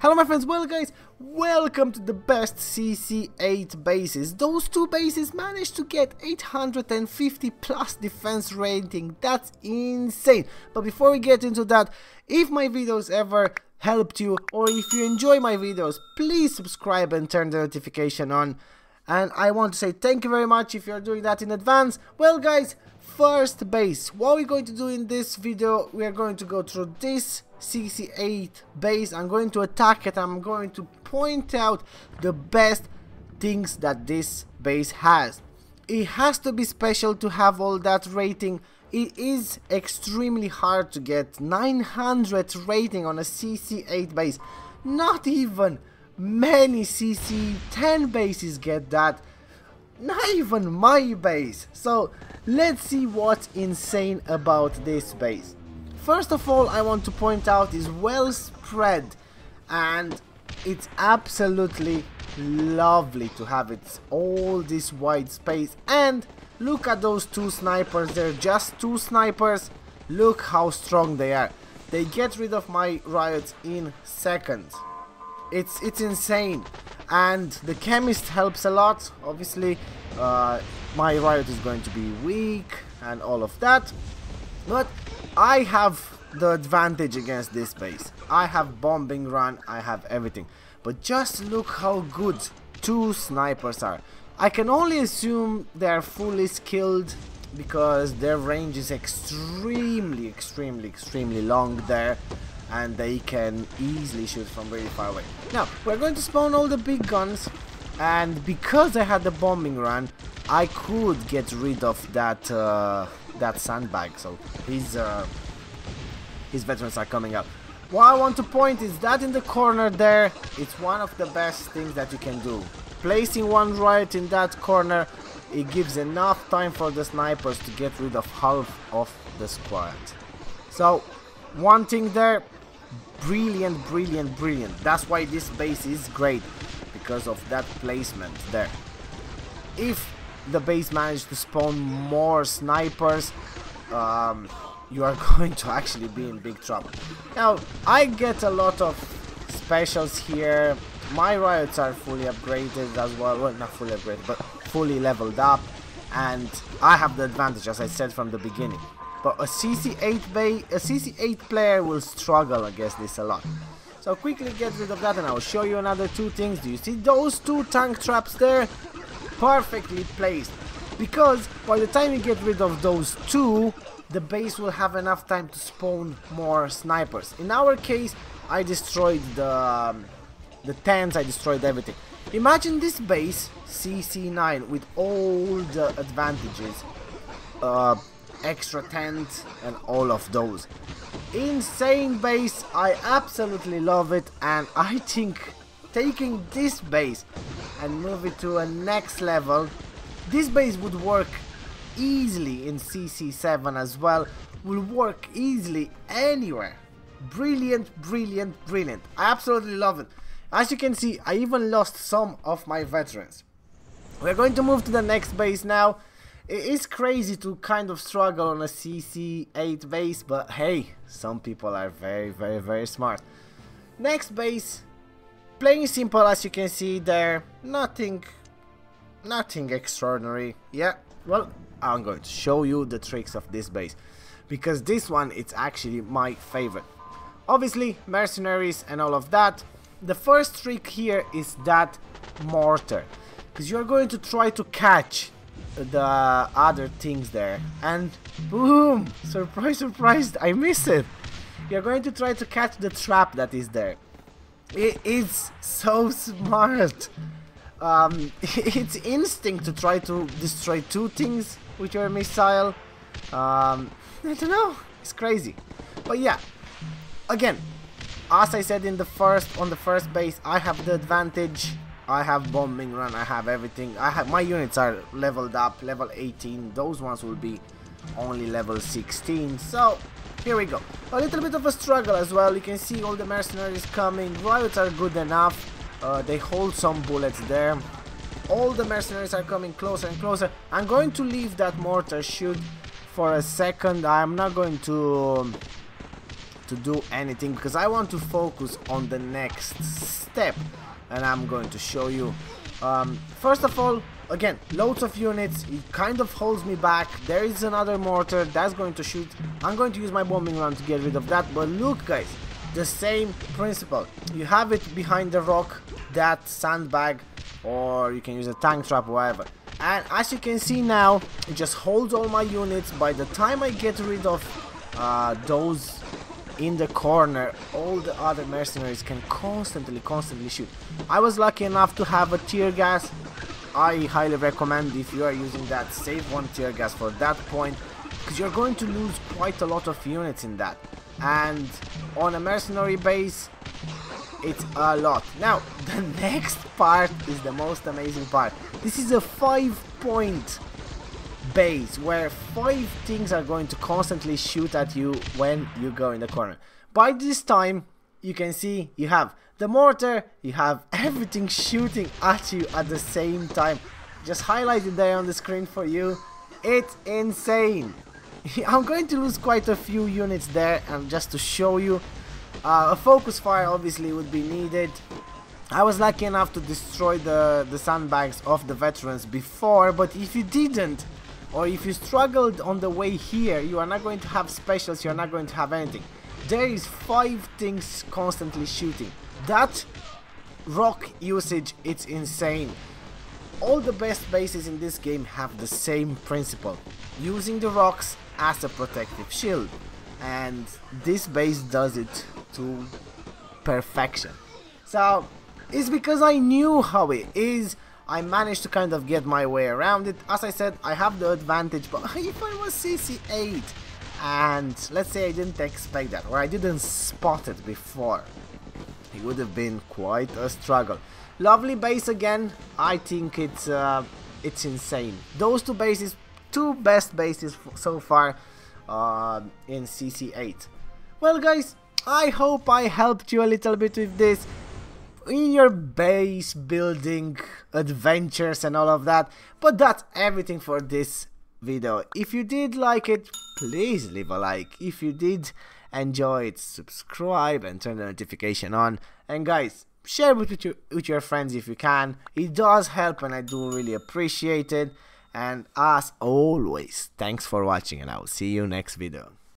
Hello my friends, well guys, welcome to the best CC8 bases. Those two bases managed to get 850 plus defense rating, that's insane. But before we get into that, if my videos ever helped you or if you enjoy my videos, please subscribe and turn the notification on. And I want to say thank you very much if you're doing that in advance. Well guys, first base, what we're going to do in this video, we are going to go through this CC8 base. I'm going to attack it. I'm going to point out the best things that this base has. It has to be special to have all that rating. It is extremely hard to get 900 rating on a CC8 base. Not even many CC10 bases get that. Not even my base. So let's see what's insane about this base. First of all, I want to point out is well spread and it's absolutely lovely to have it all this wide space and look at those two snipers, they're just two snipers, look how strong they are. They get rid of my riots in seconds. It's, it's insane and the chemist helps a lot, obviously uh, my riot is going to be weak and all of that but I have the advantage against this base. I have bombing run, I have everything. But just look how good two snipers are. I can only assume they're fully skilled because their range is extremely, extremely, extremely long there and they can easily shoot from very far away. Now, we're going to spawn all the big guns and because I had the bombing run, I could get rid of that uh, that sandbag. So his uh, his veterans are coming up. What I want to point is that in the corner there, it's one of the best things that you can do. Placing one right in that corner, it gives enough time for the snipers to get rid of half of the squad. So, one thing there, brilliant, brilliant, brilliant. That's why this base is great, because of that placement there. If the base managed to spawn more snipers, um, you are going to actually be in big trouble. Now, I get a lot of specials here. My riots are fully upgraded as well. Well, not fully upgraded, but fully leveled up. And I have the advantage, as I said from the beginning. But a CC8 bay, a CC8 player will struggle against this a lot. So quickly get rid of that and I'll show you another two things. Do you see those two tank traps there? perfectly placed because by the time you get rid of those two the base will have enough time to spawn more snipers in our case I destroyed the um, the tents I destroyed everything imagine this base CC9 with all the advantages uh, extra tent and all of those insane base I absolutely love it and I think taking this base and move it to a next level, this base would work easily in CC7 as well, will work easily anywhere. Brilliant, brilliant, brilliant. I absolutely love it. As you can see, I even lost some of my veterans. We're going to move to the next base now. It is crazy to kind of struggle on a CC8 base, but hey, some people are very, very, very smart. Next base Playing simple as you can see there, nothing, nothing extraordinary. Yeah, well, I'm going to show you the tricks of this base. Because this one, it's actually my favorite. Obviously, mercenaries and all of that. The first trick here is that mortar. Because you're going to try to catch the other things there. And boom! Surprise, surprise, I missed it! You're going to try to catch the trap that is there. It is so smart. Um, it's instinct to try to destroy two things with your missile. Um, I don't know. It's crazy. But yeah, again, as I said in the first on the first base, I have the advantage. I have bombing run. I have everything. I have my units are leveled up, level 18. Those ones will be only level 16. So here we go. A little bit of a struggle as well. You can see all the mercenaries coming. Riots are good enough. Uh, they hold some bullets there. All the mercenaries are coming closer and closer. I'm going to leave that mortar shoot for a second. I'm not going to to do anything because I want to focus on the next step and I'm going to show you. Um, first of all again loads of units. It kind of holds me back. There is another mortar that's going to shoot. I'm going to use my bombing run to get rid of that. But look guys the same principle. You have it behind the rock that sandbag or you can use a tank trap or whatever. And as you can see now it just holds all my units. By the time I get rid of uh, those in the corner all the other mercenaries can constantly constantly shoot. I was lucky enough to have a tear gas. I highly recommend if you are using that save one tear gas for that point because you're going to lose quite a lot of units in that. And on a mercenary base it's a lot. Now the next part is the most amazing part. This is a five point base where five things are going to constantly shoot at you when you go in the corner. By this time, you can see you have the mortar, you have everything shooting at you at the same time. Just highlighted there on the screen for you. It's insane. I'm going to lose quite a few units there and just to show you. Uh, a focus fire obviously would be needed. I was lucky enough to destroy the, the sandbags of the veterans before, but if you didn't, or if you struggled on the way here, you are not going to have specials, you are not going to have anything. There is five things constantly shooting. That rock usage, it's insane. All the best bases in this game have the same principle, using the rocks as a protective shield. And this base does it to perfection. So, it's because I knew how it is, I managed to kind of get my way around it. As I said, I have the advantage, but if I was CC8 and let's say I didn't expect that or I didn't spot it before, it would have been quite a struggle. Lovely base again, I think it's uh, it's insane. Those two bases, two best bases so far uh, in CC8. Well guys, I hope I helped you a little bit with this in your base building adventures and all of that but that's everything for this video. If you did like it please leave a like. If you did enjoy it subscribe and turn the notification on. And guys share it with your, with your friends if you can. It does help and I do really appreciate it. And as always thanks for watching and I will see you next video